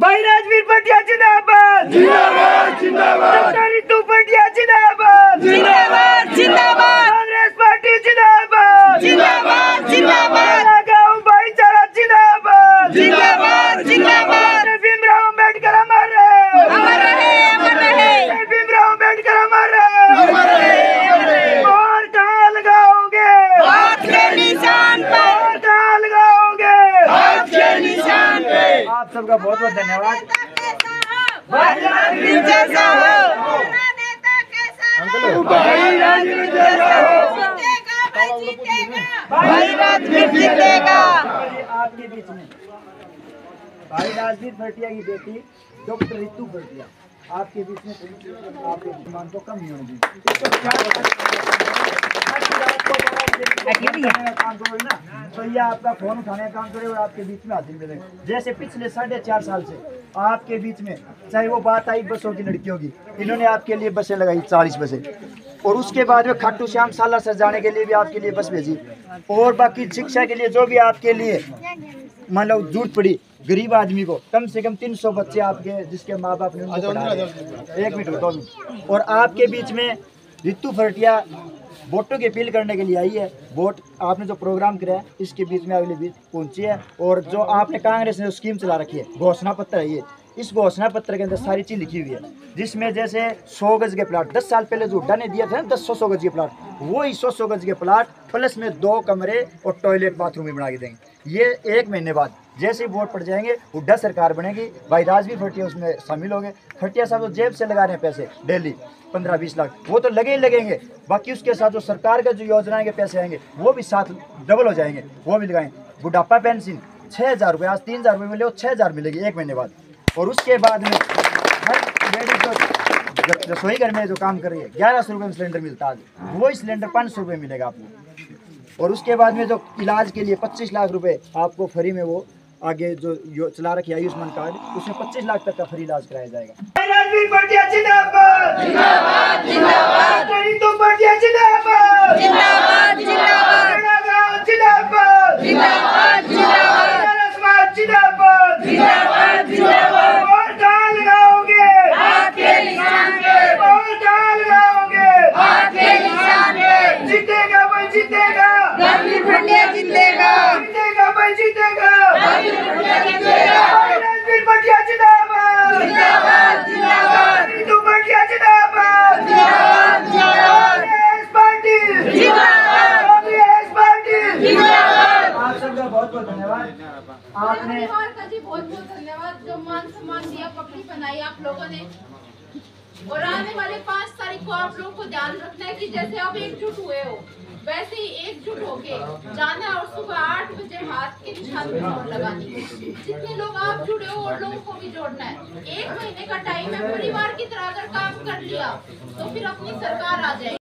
भाई राजवीर पटिया जिंदाबाद। जिंदाबाद जिंदाबाद। रितु पटिया जिंदाबाद। जिंदाबाद जिंदाबाद। कांग्रेस पार्टी जिंदाबाद। जिंदाबाद जिंदाबाद। गाँव भाईचारा जिंदाबाद जिंदाबाद भीमराव अंबेडकर अमर रहे अमर रहे अमर रहे भीमराव अंबेडकर अमर रहे अमर रहे अमर रहे और कहाँ लगाओगे हाथ के निशान पर और कहाँ लगाओगे हाथ के निशान पे आप सबका बहुत बहुत धन्यवाद। हो? हो? आपके बीच में। भाई राजवीर भटिया की बेटी डॉक्टर रितु भटिया आपके बीच में आपके सम्मान को कम नहीं होने दी तो ये आपका फ़ोन उठाने का काम करे और आपके बीच में हाजिर मिलेगा जैसे पिछले साढ़े चार साल से आपके बीच में चाहे वो बात आई बसों की लड़कियों की इन्होंने आपके लिए बसें लगाई चालीस बसें। और उसके बाद में खाटू श्याम साला सर जाने के लिए भी आपके लिए बस भेजी। और बाकी शिक्षा के लिए जो भी आपके लिए मान लो ज़रूरत पड़ी गरीब आदमी को कम से कम तीन सौ बच्चे आपके जिसके माँ बाप ने हैं। एक मिनट दो मिनट। और आपके बीच में रितु फरटिया वोटों की अपील करने के लिए आई है। वोट आपने जो प्रोग्राम कराया इसके बीच में अगले बीच पहुँची है और जो आपने कांग्रेस ने स्कीम चला रखी है, घोषणा पत्र है ये, इस घोषणा पत्र के अंदर सारी चीज़ लिखी हुई है, जिसमें जैसे सौ गज के प्लाट, दस साल पहले जो हुड्डा ने दिया था ना, दस सौ सौ गज के प्लाट वो ही सौ सौ गज के प्लाट, प्लस में दो कमरे और टॉयलेट बाथरूम भी बना के देंगे। ये एक महीने बाद जैसे ही वोट पड़ जाएँगे हुड्डा सरकार बनेगी। भाई भी खटिया उसमें शामिल होंगे खटिया साहब तो जेब से लगा रहे हैं पैसे, डेली, पंद्रह, बीस लाख। वो तो लगे ही लगेंगे। बाकी उसके साथ जो सरकार का जो योजनाएँ के पैसे आएँगे, वो भी साथ डबल हो जाएँगे। वो भी लगाएँगे बुढ़ापा पेंशन छः हज़ार रुपये आज तीन हज़ार रुपये मिले, वो छः हज़ार मिलेगी एक महीने बाद। और उसके बाद में हर लेडीज़ जो रसोई घर में जो काम कर रही है, ग्यारह सौ रुपये में सिलेंडर मिलता है वही सिलेंडर पाँच सौ रुपये मिलेगा आपको। और उसके बाद में जो इलाज के लिए पच्चीस लाख रुपए आपको फ्री में वो आगे जो यो चला रखी है आयुष्मान कार्ड उसमें पच्चीस लाख तक का फ्री इलाज कराया जाएगा। धन्यवाद। आपने जी बहुत बहुत धन्यवाद। जो मान सम्मान दिया पगड़ी बनाई आप लोगों ने। और आने वाले पाँच तारीख को आप लोगों को ध्यान रखना है कि जैसे आप एकजुट हुए हो वैसे ही एकजुट होके जाना और सुबह आठ बजे हाथ के निशान पे मोहर लगानी जितने लोग आप जुड़े हो उन लोगों को भी जोड़ना है। एक महीने का टाइम है। परिवार की तरह अगर काम कर लिया तो फिर अपनी सरकार आ जाएगी।